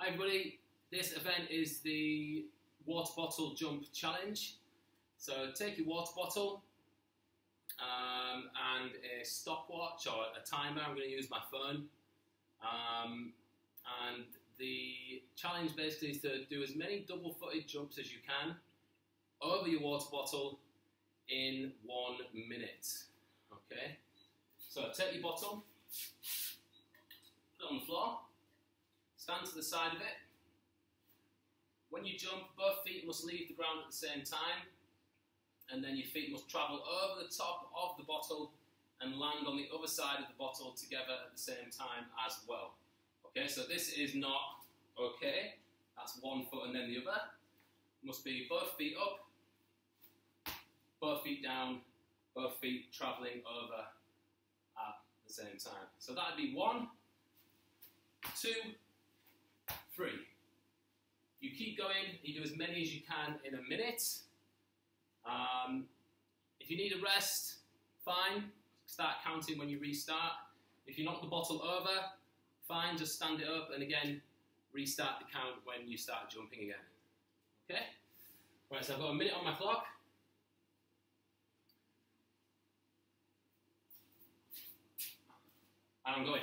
Hi everybody, this event is the water bottle jump challenge. So take your water bottle um, and a stopwatch or a timer. I'm going to use my phone. Um, and the challenge basically is to do as many double footed jumps as you can over your water bottle in one minute. Okay? So take your bottle, put it on the floor Stand to the side of it. When you jump, both feet must leave the ground at the same time, and then your feet must travel over the top of the bottle and land on the other side of the bottle together at the same time as well. Okay, so this is not okay. That's one foot and then the other. Must be both feet up, both feet down, both feet traveling over at the same time. So that'd be one, two, three. You keep going, you do as many as you can in a minute. Um, if you need a rest, fine, start counting when you restart. If you knock the bottle over, fine, just stand it up and again, restart the count when you start jumping again. Okay? Right, so I've got a minute on my clock. And I'm going.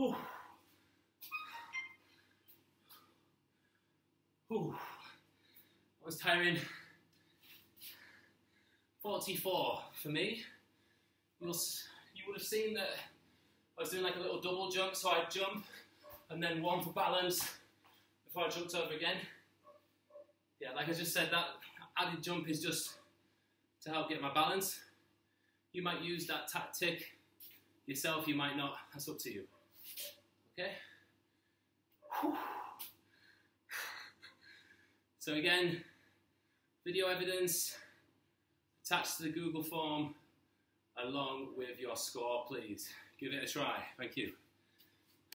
Ooh. Ooh. That was tiring. 44 for me. You'll, you would have seen that I was doing like a little double jump, so I'd jump and then one for balance before I jumped over again. Yeah, like I just said, that added jump is just to help get my balance. You might use that tactic yourself, you might not, that's up to you. Okay? So again, video evidence attached to the Google form along with your score, please. Give it a try. Thank you.